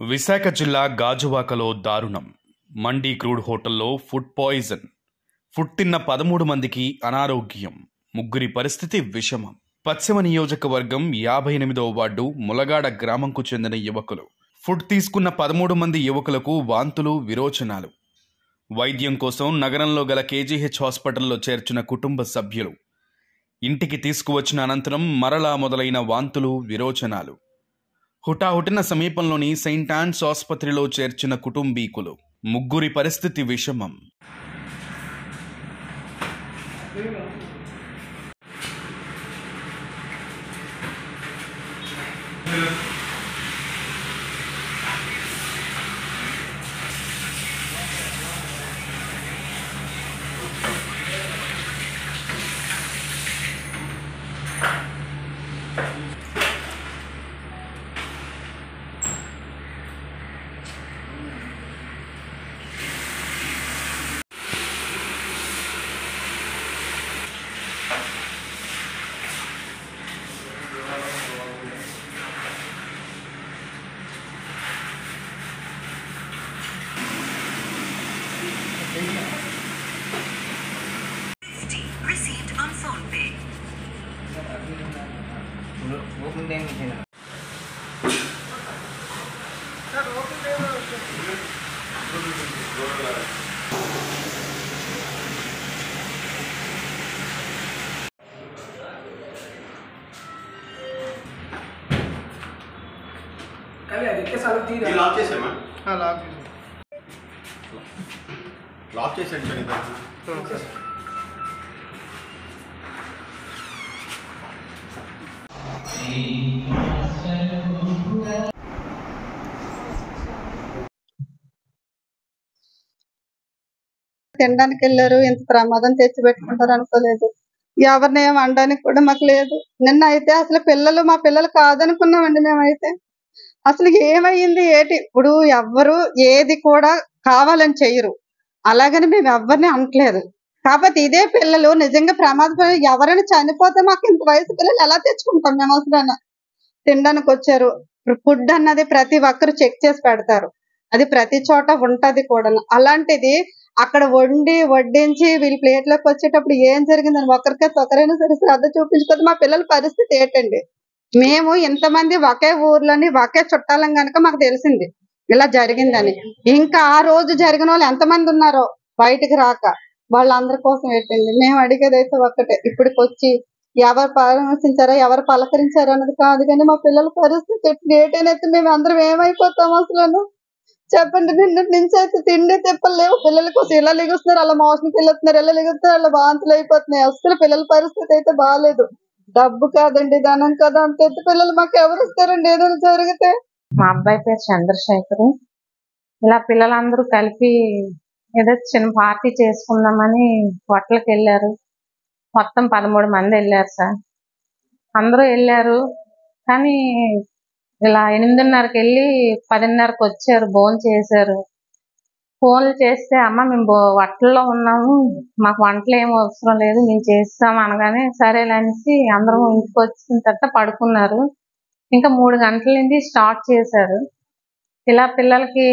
విశాఖ జిల్లా గాజువాకలో దారుణం. మండీ క్రూడ్ హోటల్లో ఫుడ్ పాయిజన్. ఫుడ్ తిన్న పదమూడు మందికి అనారోగ్యం. ముగ్గురి పరిస్థితి విషమం. పశ్చిమ నియోజకవర్గం యాభై ఎనిమిదవ వార్డు ములగాడ గ్రామంకు చెందిన యువకులు. ఫుడ్ తీసుకున్న పదమూడు మంది యువకులకు వాంతులు విరోచనాలు. వైద్యం కోసం నగరంలో గల కేజీహెచ్ హాస్పిటల్లో చేర్చిన కుటుంబ సభ్యులు. ఇంటికి తీసుకువచ్చిన అనంతరం మరలా మొదలైన వాంతులు విరోచనాలు. హుటాహుటిన సమీపంలోని సెయింట్ ఆన్స్ ఆసుపత్రిలో చేర్చిన కుటుంబీకులు. ముగ్గురి పరిస్థితి విషమం. received ఓపెన్ టైం ఇచ్చిన కానీ అది ఎక్కేసారి తీరా ఇది లాక్ చేసామా లాక్ లాక్ చేసాను తినడానికి వెళ్ళారు ఇంత ప్రమాదం తెచ్చి పెట్టుకుంటారు అనుకోలేదు. ఎవరిని ఏం అనడానికి కూడా మాకు లేదు. నిన్న అయితే అసలు పిల్లలు మా పిల్లలు కాదనుకున్నామండి మేమైతే. అసలు ఏమైంది ఏటి? ఇప్పుడు ఎవ్వరు ఏది కూడా కావాలని చెయ్యరు అలాగని మేము ఎవరిని అనట్లేదు. కాకపోతే ఇదే పిల్లలు నిజంగా ప్రమాదపడి ఎవరైనా చనిపోతే మాకు ఇంత వయసు పిల్లలు ఎలా తెచ్చుకుంటాం మేము అవసరాన తినడానికి వచ్చారు. ఫుడ్ అన్నది ప్రతి ఒక్కరు చెక్ చేసి పెడతారు. అది ప్రతి చోట ఉంటది కూడా అలాంటిది అక్కడ వండి వడ్డించి వీళ్ళ ప్లేట్లోకి వచ్చేటప్పుడు ఏం జరిగిందని ఒకరికే ఒకరైనా సరే శ్రద్ధ చూపించుకోదు మా పిల్లల పరిస్థితి ఏంటండి? మేము ఇంతమంది ఒకే ఊర్లోని ఒకే చుట్టాలం కనుక మాకు తెలిసింది. ఇలా జరిగిందని. ఇంకా ఆ రోజు జరిగిన వాళ్ళు ఎంతమంది ఉన్నారో బయటికి రాక. వాళ్ళందరి కోసం ఏంటండి మేము అడిగేది అయితే ఒక్కటే. ఇప్పటికి వచ్చి ఎవరు పరామర్శించారా ఎవరు పలకరించారా అన్నది కాదు కానీ మా పిల్లల పరిస్థితి ఎట్లా మేము అందరం ఏమైపోతాం అసలు చెప్పండి నిన్నటి నుంచి అయితే తిండి తిప్పలు పిల్లల కోసం ఇలా లిగుస్తున్నారు? అలా మోషన్కి వెళ్ళొస్తున్నారు ఇలా లిగుతున్నారు? అలా వాంతులు అయిపోతున్నాయి. అసలు పిల్లల పరిస్థితి అయితే బాగాలేదు డబ్బు కాదండి ధనం కదా. అంత ఎత్తు పిల్లలు మాకు ఎవరు ఇస్తారండి ఏదైనా జరిగితే? మా అబ్బాయి పేరు చంద్రశేఖరు. ఇలా పిల్లలందరూ కలిపి ఏదో చిన్న పార్టీ చేసుకుందామని హోటల్కి వెళ్ళారు. మొత్తం పదమూడు మంది వెళ్ళారు సార్. అందరూ వెళ్ళారు. కానీ ఇలా ఎనిమిదిన్నరకి వెళ్ళి పదిన్నరకు వచ్చారు భోజనం చేశారు. ఫోన్లు చేస్తే అమ్మ మేము బో వంటల్లో ఉన్నాము. మాకు వంటలు ఏమి అవసరం లేదు. మేము చేస్తాం అనగానే సరేలే అనేసి అందరం ఇంటికి వచ్చిన తర్వాత పడుకున్నారు. ఇంకా మూడు గంటల నుంచి స్టార్ట్ చేశారు. ఇలా పిల్లలకి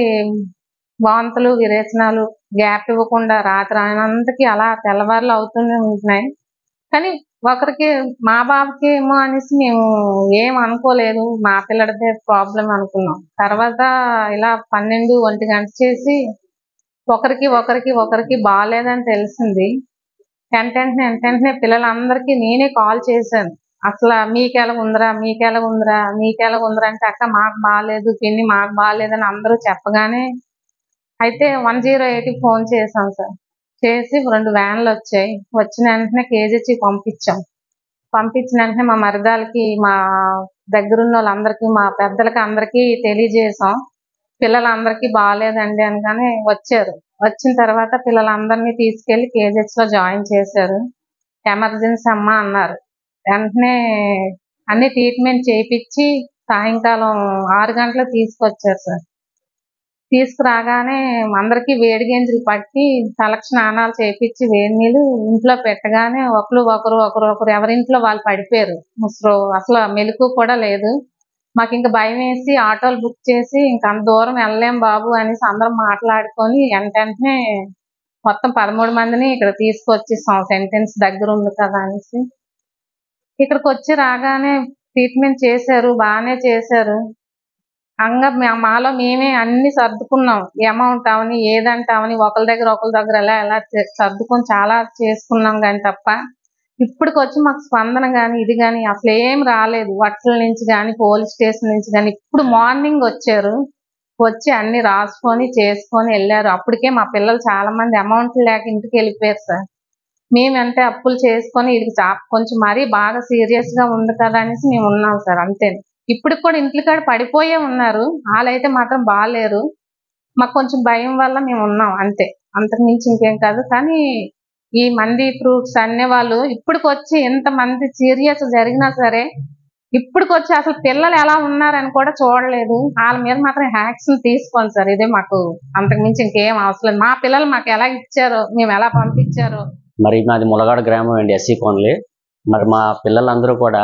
వాంతులు విరేచనాలు గ్యాప్ ఇవ్వకుండా రాత్రి అయినంతకి అలా తెల్లవారులు అవుతూనే ఉంటున్నాయి. కానీ ఒకరికి మా బాబుకి ఏమో అనేసి మేము ఏం అనుకోలేదు. మా పిల్లడితే ప్రాబ్లం అనుకున్నాం. తర్వాత ఇలా పన్నెండు ఒంటి గంట చేసి ఒకరికి ఒకరికి ఒకరికి బాగాలేదని తెలిసింది. వెంటనే వెంటనే పిల్లలందరికీ నేనే కాల్ చేశాను. అసలు మీకు ఉందిరా మీకు ఉందిరా మీకు ఉందిరా అంటే అక్క మాకు బాగాలేదు పిన్ని మాకు బాగాలేదని అందరూ చెప్పగానే అయితే వన్ జీరో ఎయిట్కి ఫోన్ చేసాం సార్. చేసి రెండు వ్యాన్లు వచ్చాయి. వచ్చిన వెంటనే కేజీచి పంపించాం. పంపించిన వెంటనే మా మరిదాలకి మా దగ్గరున్న వాళ్ళందరికీ మా పెద్దలకి అందరికీ తెలియజేసాం పిల్లలందరికీ బాగాలేదండి అనగానే వచ్చారు. వచ్చిన తర్వాత పిల్లలందరినీ తీసుకెళ్ళి కేజెస్లో జాయిన్ చేశారు. ఎమర్జెన్సీ అమ్మ అన్నారు. వెంటనే అన్ని ట్రీట్మెంట్ చేయించి సాయంకాలం ఆరు గంటలకు తీసుకొచ్చారు సార్. తీసుకురాగానే అందరికీ వేడి గింజలు పట్టి తలకు స్నానాలు చేపించి వేడి నీళ్ళు ఇంట్లో పెట్టగానే ఒకరు ఒకరు ఒకరు ఒకరు ఎవరింట్లో వాళ్ళు పడిపోయారు. ముసరు అసలు మెలకు కూడా లేదు. మాకు ఇంకా భయం వేసి ఆటోలు బుక్ చేసి ఇంకా అంత దూరం వెళ్ళలేం బాబు అనేసి అందరం మాట్లాడుకొని వెంటనే మొత్తం పదమూడు మందిని ఇక్కడ తీసుకొచ్చేసాం. సెంటెన్స్ దగ్గర ఉంది కదా అనేసి. ఇక్కడికి వచ్చి రాగానే ట్రీట్మెంట్ చేశారు బాగానే చేశారు. అంగ మాలో మేమే అన్ని సర్దుకున్నాం. అమౌంట్ అవని ఏదంటే అవని ఒకరి దగ్గర ఒకరి దగ్గర ఎలా ఎలా సర్దుకొని చాలా చేసుకున్నాం కానీ తప్ప ఇప్పటికి వచ్చి మాకు స్పందన కానీ ఇది కానీ అసలు ఏం రాలేదు. వట్ల నుంచి కానీ పోలీస్ స్టేషన్ నుంచి కానీ ఇప్పుడు మార్నింగ్ వచ్చారు. వచ్చి అన్ని రాసుకొని చేసుకొని వెళ్ళారు. అప్పటికే మా పిల్లలు చాలా మంది అమౌంట్ లేక ఇంటికి వెళ్ళిపోయారు సార్. మేమంటే అప్పులు చేసుకొని ఇది కొంచెం మరీ బాగా సీరియస్గా ఉంది కదా అనేసి మేము ఉన్నాం సార్ అంతే ఇప్పుడు కూడా ఇంట్లో కాడ పడిపోయే ఉన్నారు. వాళ్ళైతే మాత్రం బాగాలేరు మాకు కొంచెం భయం వల్ల మేము ఉన్నాం అంతే. అంతకు మించి ఇంకేం కాదు. కానీ ఈ మంది ఫ్రూట్స్ అనే వాళ్ళు ఇప్పటికి వచ్చి ఎంత మంది సీరియస్ జరిగినా సరే ఇప్పటికొచ్చి అసలు పిల్లలు ఎలా ఉన్నారని కూడా చూడలేదు. వాళ్ళ మీద మాత్రం యాక్షన్ తీసుకోండి సార్. ఇదే మాకు అంతకు మించి ఇంకేం అవసరం లేదు. మా పిల్లలు మాకు ఎలా ఇచ్చారో మేము ఎలా పంపించారో. మరి మాది ములగాడ గ్రామం అండి ఎస్సీ కోన్లీ మరి మా పిల్లలందరూ కూడా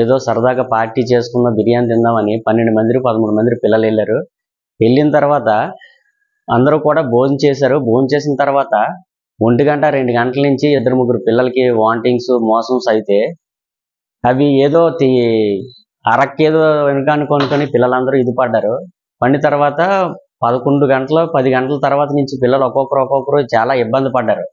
ఏదో సరదాగా పార్టీ చేసుకున్న బిర్యానీ తిందామని పన్నెండు మంది పదమూడు మంది పిల్లలు వెళ్ళారు. వెళ్ళిన తర్వాత అందరూ కూడా భోజనం చేశారు. భోజనం చేసిన తర్వాత ఒంటి గంట రెండు గంటల నుంచి ఇద్దరు ముగ్గురు పిల్లలకి వాంటింగ్స్ మోసమ్స్ అయితే అవి ఏదో అరక్కేదో వెనుకాను కొనుక్కొని పిల్లలందరూ ఇది పడ్డారు. పడిన తర్వాత పదకొండు గంటలు పది గంటల తర్వాత నుంచి పిల్లలు ఒక్కొక్కరు ఒక్కొక్కరు చాలా ఇబ్బంది పడ్డారు.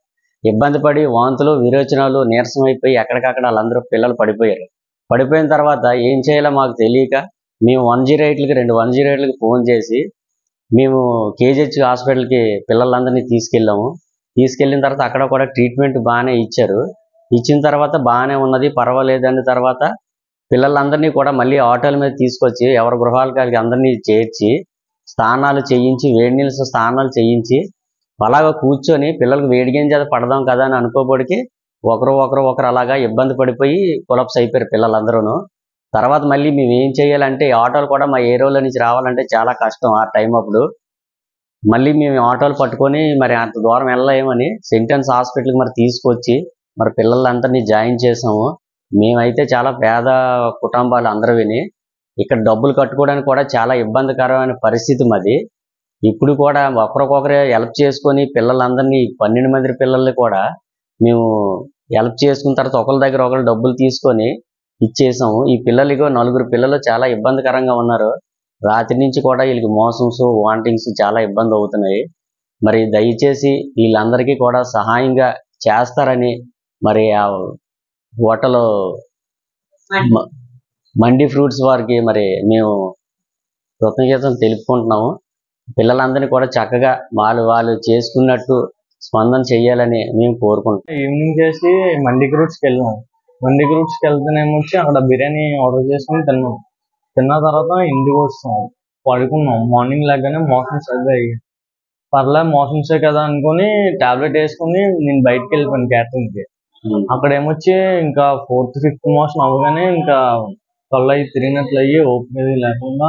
ఇబ్బంది పడి వాంతులు విరోచనాలు నీరసం అయిపోయి ఎక్కడికక్కడ వాళ్ళందరూ పిల్లలు పడిపోయారు. పడిపోయిన తర్వాత ఏం చేయాలో మాకు తెలియక మేము వన్ జీరో ఎయిట్లకి రెండు వన్ జీరో ఎయిట్లకి ఫోన్ చేసి మేము కేజీహెచ్ హాస్పిటల్కి పిల్లలందరినీ తీసుకెళ్ళాము. తీసుకెళ్ళిన తర్వాత అక్కడ కూడా ట్రీట్మెంట్ బాగానే ఇచ్చారు. ఇచ్చిన తర్వాత బాగానే ఉన్నది పర్వాలేదు అన్న తర్వాత పిల్లలందరినీ కూడా మళ్ళీ ఆటోల మీద తీసుకొచ్చి ఎవరి గృహాలకి అందరినీ చేర్చి స్నానాలు చేయించి వేడి నీళ్ళ స్నానాలు చేయించి అలాగా కూర్చొని పిల్లలకు వేడి గింజ పడదాం కదా అని అనుకోబడికి ఒకరు ఒకరు ఒకరు అలాగా ఇబ్బంది పడిపోయి కొలప్స్ అయిపోయారు పిల్లలందరూను. తర్వాత మళ్ళీ మేము ఏం చేయాలంటే ఆటోలు కూడా మా ఏరియాలో నుంచి రావాలంటే చాలా కష్టం ఆ టైం అప్పుడు. మళ్ళీ మేము ఆటోలు పట్టుకొని మరి అంత దూరం వెళ్ళలేమని సెంటెన్స్ హాస్పిటల్కి మరి తీసుకొచ్చి మరి పిల్లలందరినీ జాయిన్ చేసాము. మేమైతే చాలా పేద కుటుంబాలు అందరూ విని ఇక్కడ డబ్బులు కట్టుకోవడానికి కూడా చాలా ఇబ్బందికరమైన పరిస్థితి మాది. ఇప్పుడు కూడా ఒకరికొకరే హెల్ప్ చేసుకొని పిల్లలందరినీ పన్నెండు మంది పిల్లల్ని కూడా మేము హెల్ప్ చేసుకున్న తర్వాత ఒకరి దగ్గర ఒకరు డబ్బులు తీసుకొని ఇచ్చేసాము. ఈ పిల్లలకి నలుగురు పిల్లలు చాలా ఇబ్బందికరంగా ఉన్నారు. రాత్రి నుంచి కూడా వీళ్ళకి మోషన్స్ వాంటింగ్స్ చాలా ఇబ్బంది అవుతున్నాయి. మరి దయచేసి వీళ్ళందరికీ కూడా సహాయంగా చేస్తారని మరి ఆ హోటల్ మండి ఫ్రూట్స్ వారికి మరి మేము కృతజ్ఞతలు తెలుపుకుంటున్నాము. పిల్లలందరినీ కూడా చక్కగా వాళ్ళు వాళ్ళు చేసుకున్నట్టు స్పందన చేయాలని మేము కోరుకుంటున్నాం. ఈవినింగ్ చేసి మండి గ్రూట్స్కి వెళ్ళాం. మండి గ్రూట్స్కి వెళ్తేనేమో వచ్చి అక్కడ బిర్యానీ ఆర్డర్ చేసుకుని తిన్నాం. తిన్న తర్వాత ఇంటికి వస్తాం. పడుకున్నాం. మార్నింగ్ లాగానే మోషన్స్ అయ్యాయి పర్లే మోషన్సే కదా అనుకుని టాబ్లెట్ వేసుకుని నేను బయటకు వెళ్ళిపోయాను క్యాటరింగ్కి అక్కడ ఏమొచ్చి ఇంకా ఫోర్త్ ఫిఫ్త్ మోషన్ అవ్వగానే ఇంకా కళ్ళు అయ్యి తిరిగినట్లు అయ్యి ఓపిక లేకుండా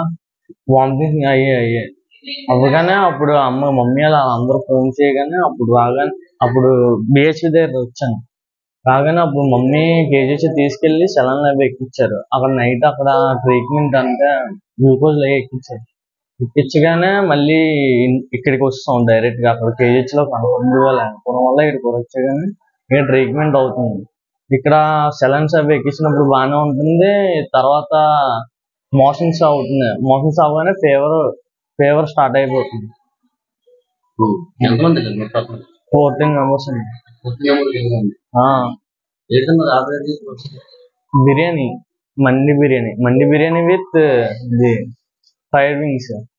వామిటింగ్ అయ్యి అయ్యాయి అవ్వగానే అప్పుడు అమ్మ మమ్మీ అలా అందరూ ఫోన్ చేయగానే అప్పుడు రాగానే అప్పుడు బిహెచ్పి దగ్గర వచ్చాను. రాగానే అప్పుడు మమ్మీ కేజీసీ తీసుకెళ్ళి సెలన్ అవి ఎక్కించారు అక్కడ నైట్ అక్కడ ట్రీట్మెంట్ అంటే గ్లూకోజ్ లే ఎక్కించారు ఎక్కించగానే మళ్ళీ ఇక్కడికి వస్తాం డైరెక్ట్గా. అక్కడ కేజీహెచ్లో కన్ఫర్మ్ లేకపోవడం వల్ల ఇక్కడికి వచ్చాగానే ఇక్కడ ట్రీట్మెంట్ అవుతుంది. ఇక్కడ సెలన్స్ అవి ఎక్కించినప్పుడు బాగానే ఉంటుంది. తర్వాత మోషన్స్ అవుతుంది మోషన్స్ అవ్వగానే ఫీవర్ ఫీవర్ స్టార్ట్ అయిపోతుంది. ఎంతమంది ఫోర్టీన్ మెంబర్స్ అండి. ఆ, బిర్యానీ మండి బిర్యానీ. మండి బిర్యానీ విత్ ఇది ఫ్రైడ్ వింగ్స్.